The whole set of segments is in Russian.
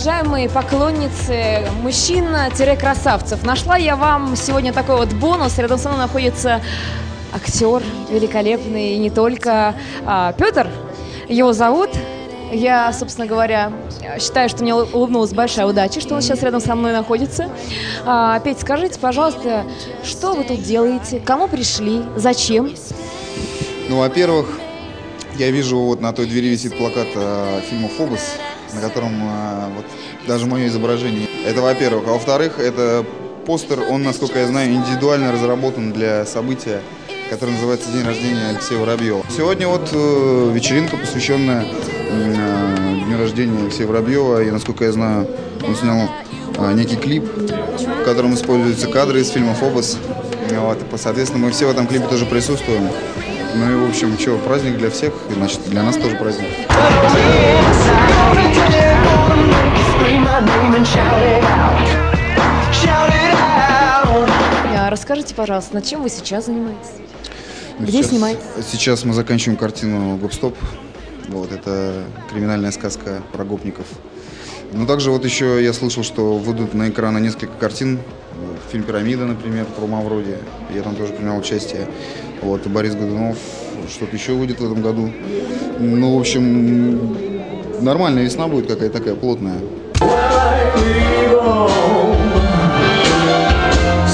уважаемые поклонницы мужчин-красавцев. Нашла я вам сегодня такой вот бонус. Рядом со мной находится актер великолепный, не только а, Петр. Его зовут. Я, собственно говоря, считаю, что мне улыбнулась большая удача, что он сейчас рядом со мной находится. А, Петь, скажите, пожалуйста, что вы тут делаете? Кому пришли? Зачем? Ну, во-первых, я вижу вот на той двери висит плакат э, фильма «Фобос», на котором э, вот даже мое изображение. Это во-первых. А во-вторых, это постер, он, насколько я знаю, индивидуально разработан для события, которое называется «День рождения Алексея Воробьева». Сегодня вот э, вечеринка, посвященная э, дню рождения Алексея Воробьева. И, насколько я знаю, он снял э, некий клип, в котором используются кадры из фильма «Фобос». Вот, соответственно, мы все в этом клипе тоже присутствуем. Ну и, в общем, что, праздник для всех, значит, для нас тоже праздник. А, Расскажите, пожалуйста, над чем вы сейчас занимаетесь? Ну, Где снимаетесь? Сейчас мы заканчиваем картину «Гоп-стоп». Вот, это криминальная сказка про гопников. Но также вот еще я слышал, что выйдут на экраны несколько картин. Фильм «Пирамида», например, про Мавроди. Я там тоже принял участие. Вот, и Борис Годунов, что-то еще выйдет в этом году. Ну, в общем, нормальная весна будет какая-то такая плотная.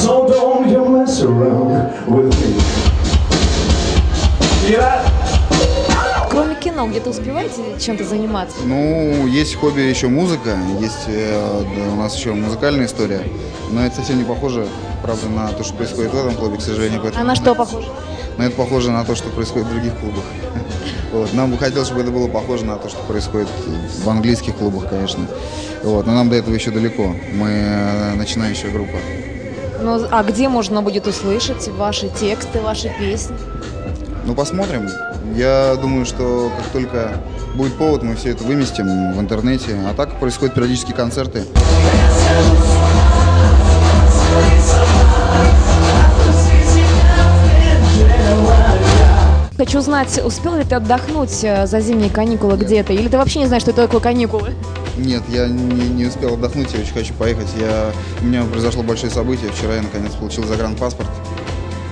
So don't you mess around with me. Yeah. Кроме кино, где-то успеваете чем-то заниматься? Ну, есть хобби еще музыка, есть э, да, у нас еще музыкальная история, но это совсем не похоже, правда, на то, что происходит в этом клубе, к сожалению. А поэтому- на что похоже? Но это похоже на то, что происходит в других клубах. Вот. Нам бы хотелось, чтобы это было похоже на то, что происходит в английских клубах, конечно. Вот. Но нам до этого еще далеко. Мы э, начинающая группа. Ну, а где можно будет услышать ваши тексты, ваши песни? Ну, посмотрим. Я думаю, что как только будет повод, мы все это выместим в интернете. А так происходят периодически концерты. Хочу знать, успел ли ты отдохнуть э, за зимние каникулы где-то? Или ты вообще не знаешь, что это такое каникулы? Нет, я не, не успел отдохнуть, я очень хочу поехать. Я, у меня произошло большое событие. Вчера я наконец получил загранпаспорт.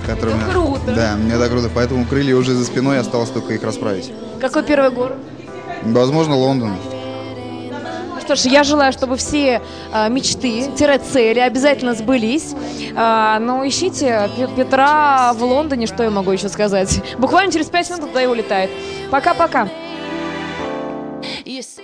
Который Это меня- круто. Да, мне это круто. Поэтому крылья уже за спиной, осталось только их расправить. Какой первый город? Возможно, Лондон. Ну Что я желаю, чтобы все э, мечты-цели обязательно сбылись. А, но ищите Пе- Петра в Лондоне, что я могу еще сказать. Буквально через пять минут туда и улетает. Пока-пока. You s-